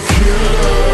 with you.